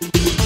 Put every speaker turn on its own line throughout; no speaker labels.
Podcast.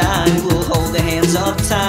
I will hold the hands of time.